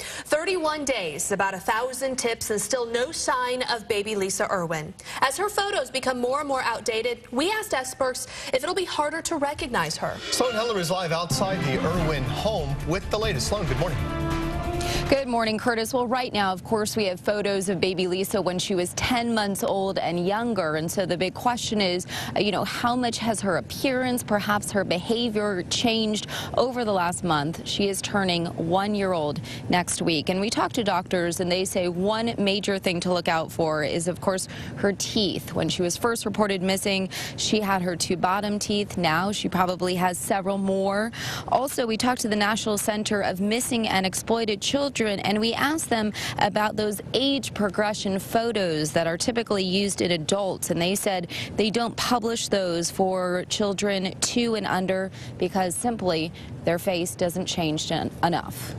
31 days, about a thousand tips, and still no sign of baby Lisa Irwin. As her photos become more and more outdated, we asked experts if it'll be harder to recognize her. Sloan Heller is live outside the Irwin home with the latest. Sloan, good morning. Good morning, Curtis. Well, right now, of course, we have photos of baby Lisa when she was 10 months old and younger. And so the big question is, uh, you know, how much has her appearance, perhaps her behavior changed over the last month? She is turning one year old next week. And we talked to doctors, and they say one major thing to look out for is, of course, her teeth. When she was first reported missing, she had her two bottom teeth. Now she probably has several more. Also, we talked to the National Center of Missing and Exploited Children children, and we asked them about those age progression photos that are typically used in adults, and they said they don't publish those for children two and under because simply their face doesn't change enough.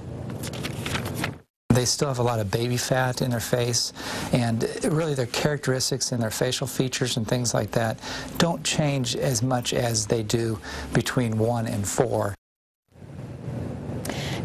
They still have a lot of baby fat in their face, and really their characteristics and their facial features and things like that don't change as much as they do between one and four.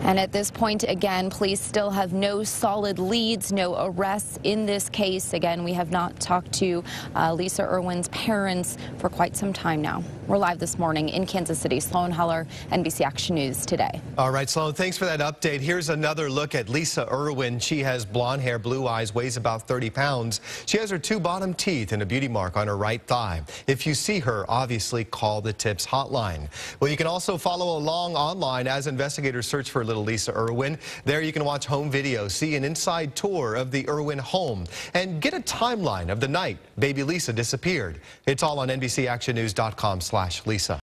And at this point, again, police still have no solid leads, no arrests in this case. Again, we have not talked to uh, Lisa Irwin's parents for quite some time now. We're live this morning in Kansas City. Sloan Heller, NBC Action News today. All right, Sloan, thanks for that update. Here's another look at Lisa Irwin. She has blonde hair, blue eyes, weighs about 30 pounds. She has her two bottom teeth and a beauty mark on her right thigh. If you see her, obviously call the TIPS hotline. Well, you can also follow along online as investigators search for little Lisa Irwin. There you can watch home video, see an inside tour of the Irwin home, and get a timeline of the night baby Lisa disappeared. It's all on NBCActionNews.com slash Lisa.